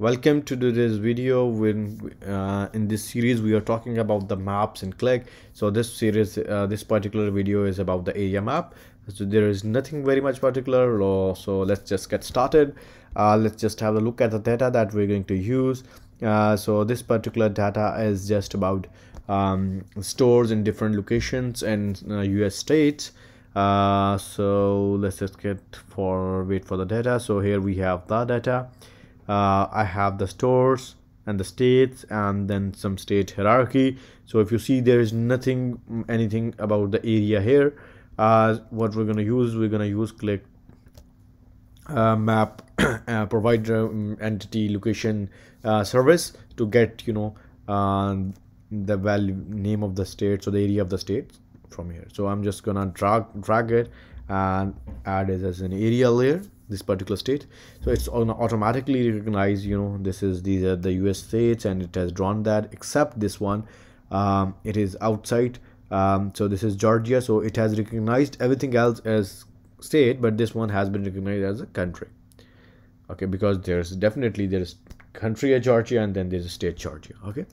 welcome to today's video when uh, in this series we are talking about the maps in Qlik so this series uh, this particular video is about the area map. So there is nothing very much particular so let's just get started. Uh, let's just have a look at the data that we're going to use. Uh, so this particular data is just about um, stores in different locations and US uh, states. Uh, so let's just get for wait for the data. So here we have the data uh, I have the stores and the states and then some state hierarchy. So if you see there is nothing anything about the area here uh, what we're going to use we're going to use Qlik uh, map uh, provider um, entity location uh, service to get you know uh, the value name of the state so the area of the state from here. So i'm just gonna drag drag it and add it as an area layer this particular state. So it's automatically recognize you know this is these are the us states and it has drawn that except this one. Um, it is outside um, so this is georgia. So it has recognized everything else as state but this one has been recognized as a country. Okay because there's definitely there's country of georgia and then there's a state georgia. Okay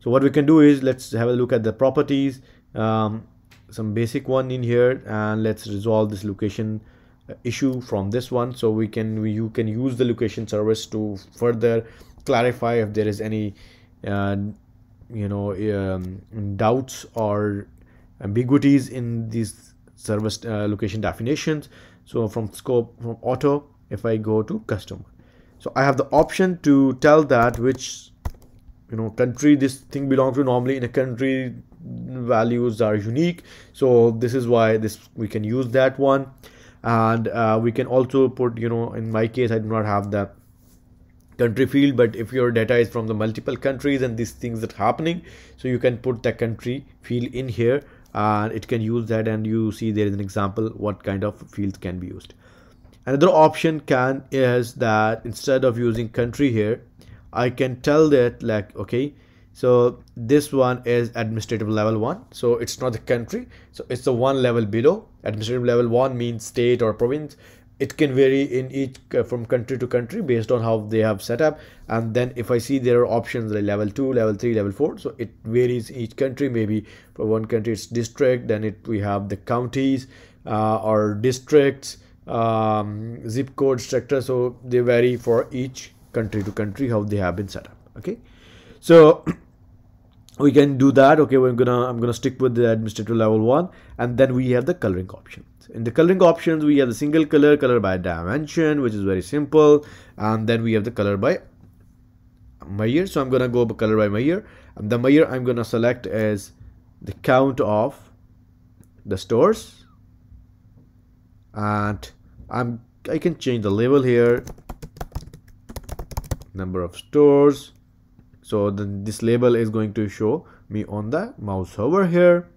so what we can do is let's have a look at the properties. Um, some basic one in here and let's resolve this location issue from this one. So we can we, you can use the location service to further clarify if there is any uh, you know um, doubts or ambiguities in these service uh, location definitions. So from scope from auto if i go to customer. So i have the option to tell that which you know country this thing belongs to. Normally in a country values are unique. So this is why this we can use that one and uh, we can also put you know in my case i do not have the country field but if your data is from the multiple countries and these things that happening so you can put the country field in here and it can use that and you see there is an example what kind of fields can be used. Another option can is that instead of using country here i can tell that like okay so this one is administrative level one. So it's not the country. So it's the one level below. Administrative level one means state or province. It can vary in each uh, from country to country based on how they have set up. And then if i see there are options like level 2 level 3 level 4 so it varies each country. Maybe for one country it's district then it we have the counties uh, or districts um, zip code structure. So they vary for each country to country how they have been set up. Okay? So we can do that. Okay we're gonna i'm gonna stick with the administrative level one and then we have the coloring options. In the coloring options we have the single color color by dimension which is very simple and then we have the color by year so i'm gonna go color by year and the year i'm gonna select as the count of the stores. And i'm i can change the label here. Number of stores so then this label is going to show me on the mouse over here.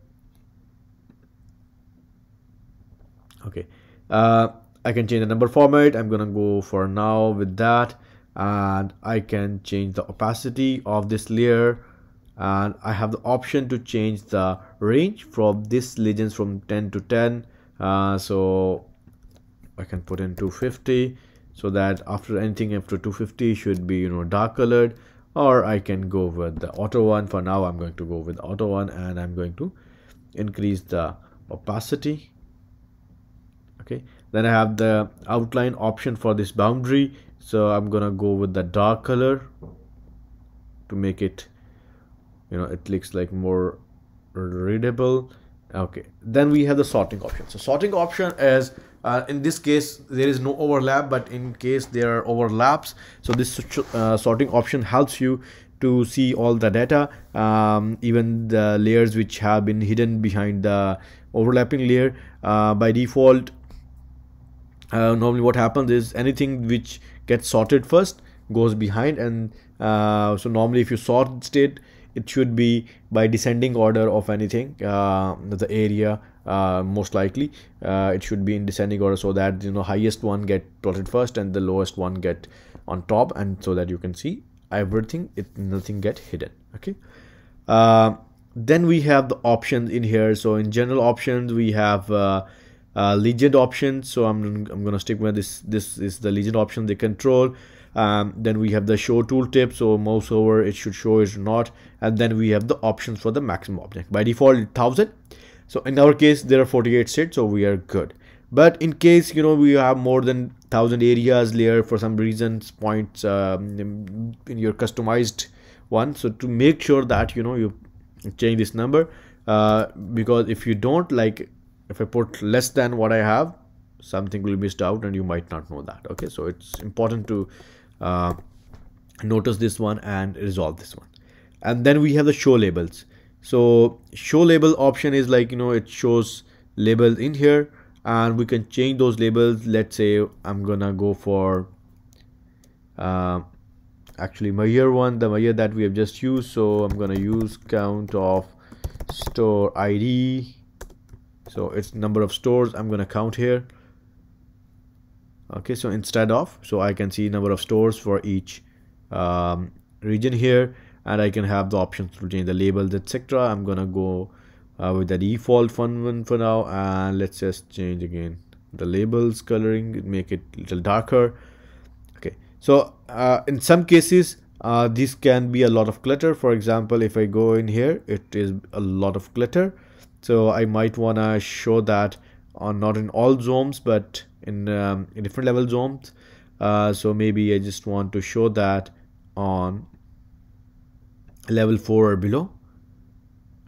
Okay. Uh, I can change the number format. I'm gonna go for now with that. And I can change the opacity of this layer. And I have the option to change the range from this legends from 10 to 10 uh, so I can put in 250 so that after anything after 250 should be you know dark colored or I can go with the auto one. For now I'm going to go with auto one and I'm going to increase the opacity. Okay. Then I have the outline option for this boundary. So I'm gonna go with the dark color to make it you know it looks like more readable okay. Then we have the sorting option. So sorting option is uh, in this case there is no overlap but in case there are overlaps so this uh, sorting option helps you to see all the data um, even the layers which have been hidden behind the overlapping layer. Uh, by default uh, normally what happens is anything which gets sorted first goes behind and uh, so normally if you sort state it should be by descending order of anything uh, the area uh, most likely uh, it should be in descending order so that you know highest one get plotted first and the lowest one get on top and so that you can see everything it nothing get hidden okay? Uh, then we have the options in here. So in general options we have uh, uh, legend options. So I'm, I'm gonna stick with this this is the legend option. The control um, then we have the show tooltip so mouse over it should show it or not. And then we have the options for the maximum object. By default 1000 so in our case there are 48 states so we are good. But in case you know we have more than thousand areas layer for some reasons points um, in your customized one. So to make sure that you know you change this number uh, because if you don't like if I put less than what I have something will be missed out and you might not know that. Okay so it's important to uh, notice this one and resolve this one. And then we have the show labels. So show label option is like you know it shows labels in here and we can change those labels. Let's say I'm gonna go for uh, actually my year one the year that we have just used. So I'm gonna use count of store ID so it's number of stores. I'm gonna count here okay so instead of so I can see number of stores for each um, region here and I can have the options to change the labels etc I'm gonna go uh, with the default one for now and let's just change again the labels coloring make it a little darker. Okay so uh, in some cases uh, this can be a lot of clutter. For example if I go in here it is a lot of clutter. So I might want to show that on not in all zones but in, um, in different level zones. Uh, so maybe I just want to show that on level 4 or below.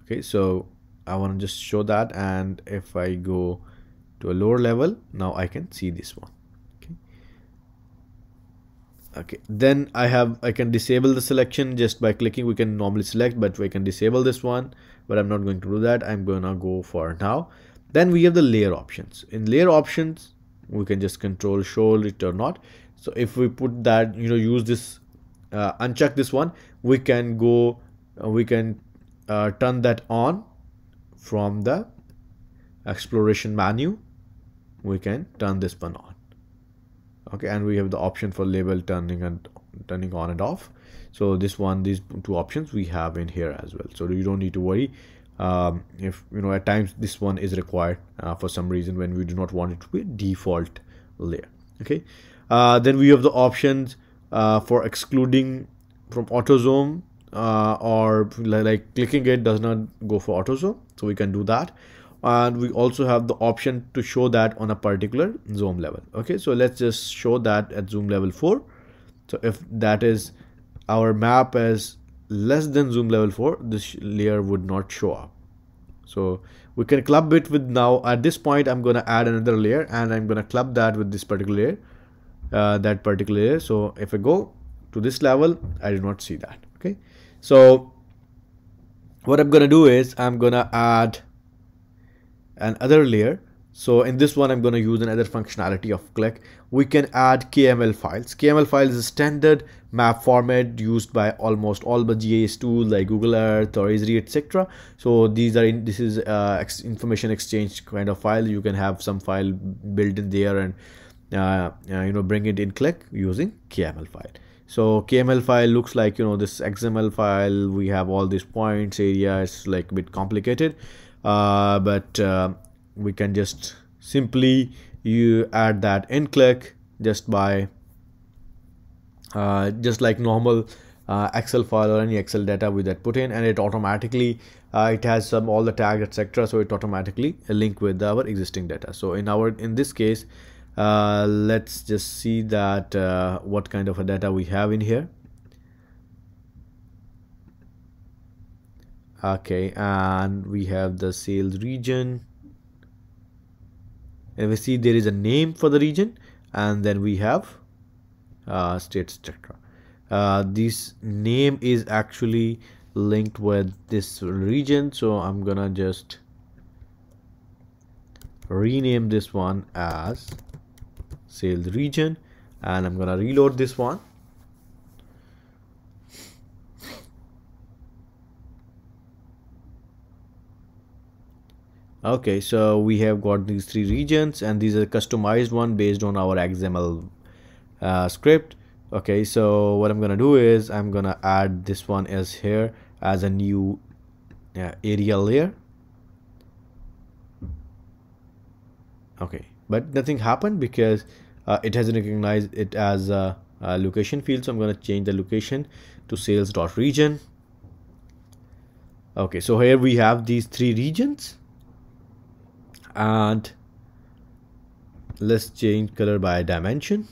Okay so I want to just show that and if I go to a lower level now I can see this one. Okay. Okay then I have I can disable the selection just by clicking. We can normally select but we can disable this one but I'm not going to do that. I'm gonna go for now then we have the layer options. In layer options we can just control show it or not. So if we put that you know use this uh, uncheck this one we can go uh, we can uh, turn that on from the exploration menu. We can turn this one on. Okay and we have the option for label turning and turning on and off. So this one these two options we have in here as well. So you don't need to worry um, if you know at times this one is required uh, for some reason when we do not want it to be default layer okay? Uh, then we have the options uh, for excluding from auto zoom uh, or like clicking it does not go for auto zoom so we can do that. And we also have the option to show that on a particular zoom level okay? So let's just show that at zoom level 4 so if that is our map is less than zoom level 4 this layer would not show up. So we can club it with now at this point i'm going to add another layer and i'm going to club that with this particular layer uh, that particular layer. So if i go to this level i do not see that okay? So what i'm going to do is i'm going to add another layer so in this one, I'm going to use another functionality of Qlik. We can add KML files. KML file is a standard map format used by almost all the GIS tools like Google Earth or Esri, etc. So these are in, this is uh, information exchange kind of file. You can have some file built in there and uh, uh, you know bring it in Qlik using KML file. So KML file looks like you know this XML file. We have all these points area. It's like a bit complicated, uh, but we can just simply you add that in Qlik just by uh, just like normal uh, excel file or any excel data with that put in and it automatically uh, it has some all the tags etc so it automatically link with our existing data. So in our in this case uh, let's just see that uh, what kind of a data we have in here. Okay and we have the sales region and we see there is a name for the region and then we have uh, states etc uh, this name is actually linked with this region so I'm gonna just rename this one as sales region and I'm gonna reload this one okay so we have got these three regions and these are customized one based on our xml uh, script. Okay so what i'm gonna do is i'm gonna add this one as here as a new uh, area layer. Okay but nothing happened because uh, it hasn't recognized it as a uh, location field so i'm going to change the location to sales dot region. Okay so here we have these three regions and let's change color by dimension.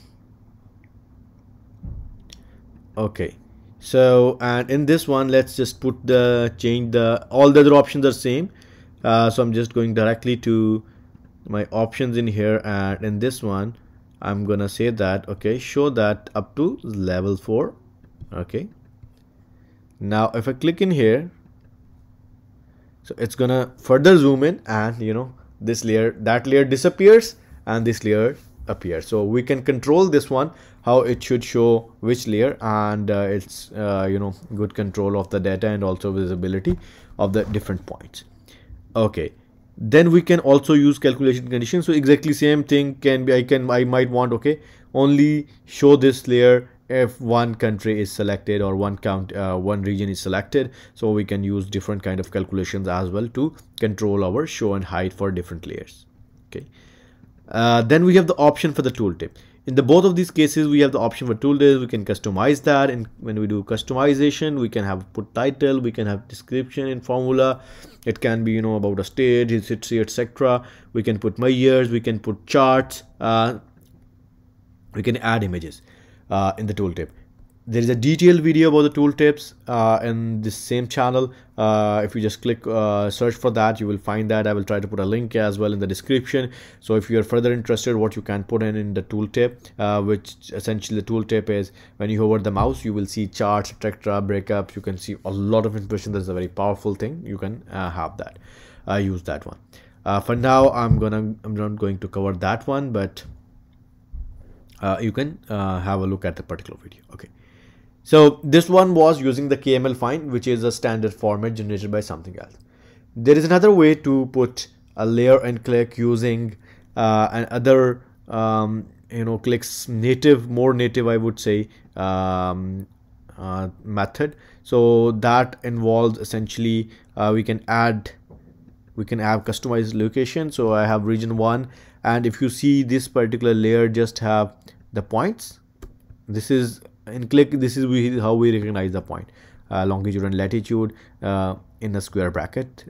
Okay so and in this one let's just put the change the all the other options are same. Uh, so I'm just going directly to my options in here and in this one I'm gonna say that okay show that up to level 4 okay. Now if I click in here so it's gonna further zoom in and you know this layer that layer disappears and this layer appears. So we can control this one how it should show which layer and uh, it's uh, you know good control of the data and also visibility of the different points. Okay. Then we can also use calculation condition so exactly same thing can be i can i might want okay only show this layer if one country is selected or one count uh, one region is selected so we can use different kind of calculations as well to control our show and hide for different layers okay. Uh, then we have the option for the tooltip. In the both of these cases we have the option for tooltips we can customize that. And when we do customization we can have put title we can have description in formula. It can be you know about a stage history etc we can put my years. We can put charts. Uh, we can add images uh, in the tooltip. There is a detailed video about the tooltips uh, in this same channel. Uh, if you just click uh, search for that you will find that. I will try to put a link as well in the description. So if you are further interested what you can put in in the tooltip uh, which essentially the tooltip is when you hover the mouse you will see charts etc breakups. You can see a lot of information. That's a very powerful thing. You can uh, have that use that one. For now i'm gonna i'm not going to cover that one but you can have a look at the particular video okay so this one was using the KML find, which is a standard format generated by something else. There is another way to put a layer and Qlik using uh, another, um, you know, Qlik's native, more native, I would say, um, uh, method. So that involves essentially uh, we can add, we can have customized location. So I have region one, and if you see this particular layer just have the points, this is in Qlik this is we, how we recognize the point. Uh, longitude and latitude uh, in a square bracket.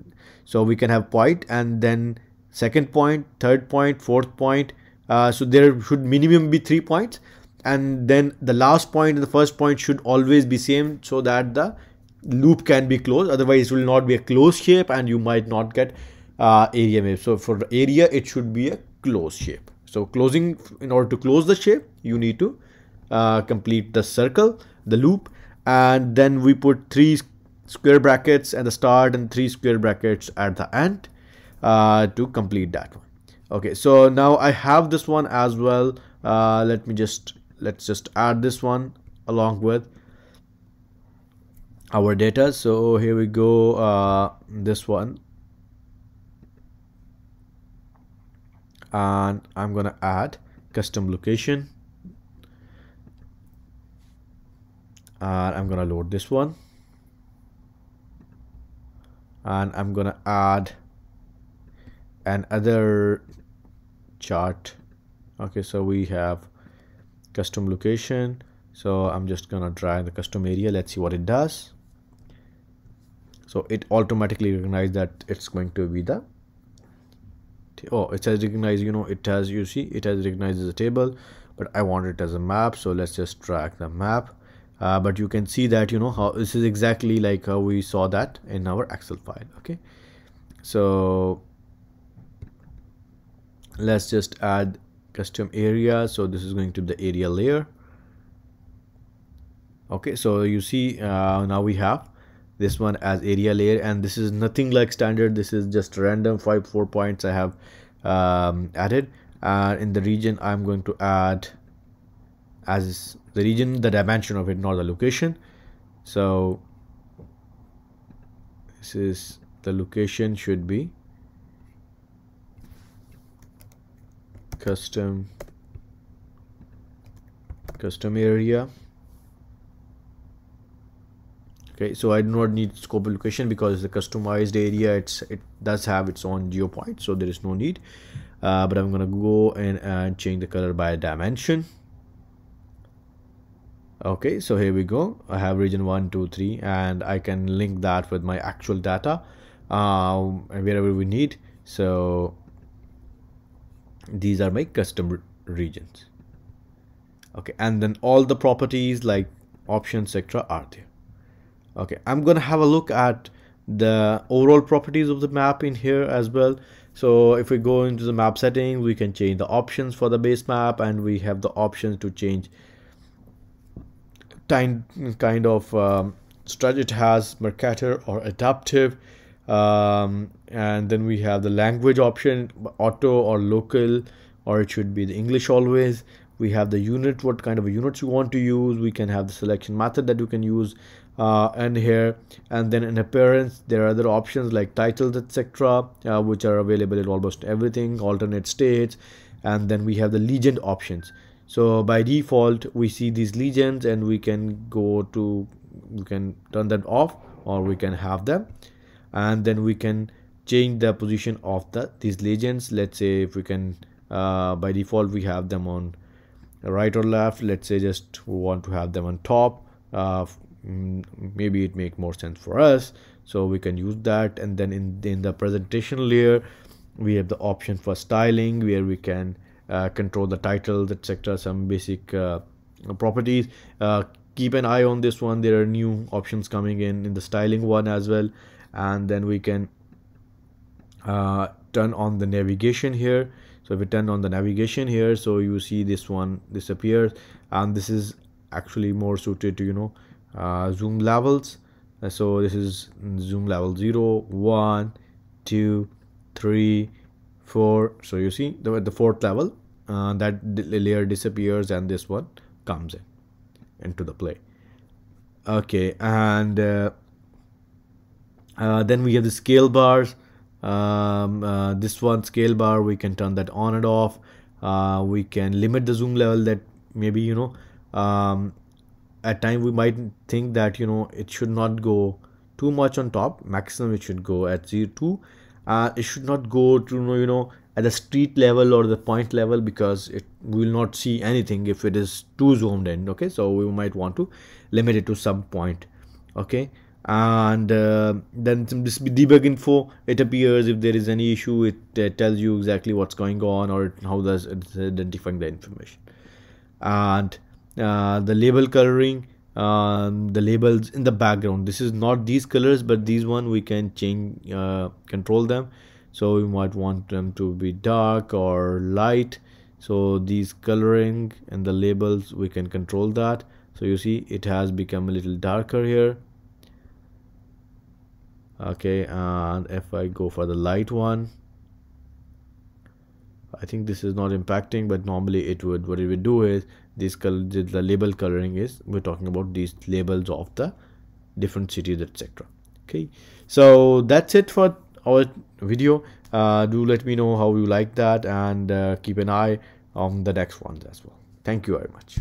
So we can have point and then second point third point fourth point. Uh, so there should minimum be three points. And then the last point and the first point should always be same so that the loop can be closed. Otherwise it will not be a closed shape and you might not get uh, area map. So for the area it should be a closed shape so closing in order to close the shape you need to uh, complete the circle, the loop, and then we put three square brackets at the start and three square brackets at the end uh, to complete that one. Okay, so now I have this one as well. Uh, let me just let's just add this one along with our data. So here we go. Uh, this one. And I'm gonna add custom location. And I'm gonna load this one. And I'm gonna add another chart. Okay so we have custom location. So I'm just gonna drag the custom area. Let's see what it does. So it automatically recognize that it's going to be the oh it has recognized you know it has you see it has recognized as a table but I want it as a map so let's just drag the map. Uh, but you can see that you know how this is exactly like how we saw that in our excel file okay? So let's just add custom area. So this is going to the area layer. Okay so you see uh, now we have this one as area layer and this is nothing like standard. This is just random five four points i have um, added. And in the region i'm going to add as the region the dimension of it not the location. So this is the location should be custom custom area okay so i do not need scope location because the customized area it's it does have its own geo point so there is no need. Uh, but i'm gonna go and, and change the color by dimension. Okay so here we go. I have region one two three and i can link that with my actual data um, wherever we need. So these are my custom regions. Okay and then all the properties like options etc are there okay i'm gonna have a look at the overall properties of the map in here as well. So if we go into the map settings we can change the options for the base map and we have the options to change kind kind of um, it has Mercator or adaptive um, and then we have the language option auto or local or it should be the English always. We have the unit what kind of units you want to use. We can have the selection method that you can use uh, and here. And then in appearance there are other options like titles etc uh, which are available in almost everything alternate states. And then we have the legend options. So by default we see these legends and we can go to we can turn them off or we can have them. And then we can change the position of the these legends. Let's say if we can uh, by default we have them on right or left. Let's say just we want to have them on top uh, maybe it make more sense for us so we can use that. And then in, in the presentation layer we have the option for styling where we can uh, control the titles etc some basic uh, properties. Uh, keep an eye on this one. There are new options coming in in the styling one as well. And then we can uh, turn on the navigation here. So if we turn on the navigation here so you see this one disappears. And this is actually more suited to you know zoom levels. Uh, so this is zoom level 0 1 2 3 4 so you see the, the fourth level uh, that layer disappears and this one comes in into the play. Okay and uh, uh, then we have the scale bars. Um, uh, this one scale bar we can turn that on and off. Uh, we can limit the zoom level that maybe you know um, at time we might think that you know it should not go too much on top maximum it should go at 0.2 uh, it should not go to you know at the street level or the point level because it will not see anything if it is too zoomed in okay? So we might want to limit it to some point okay? And uh, then this debug info it appears if there is any issue it uh, tells you exactly what's going on or how does it's identifying the information. And the label coloring um, the labels in the background. This is not these colors but these one we can change uh, control them. So we might want them to be dark or light. So these coloring and the labels we can control that. So you see it has become a little darker here. Okay and if I go for the light one I think this is not impacting but normally it would. What it would do is this color the label coloring is we're talking about these labels of the different cities etc okay. So that's it for our video. Uh, do let me know how you like that and uh, keep an eye on the next ones as well. Thank you very much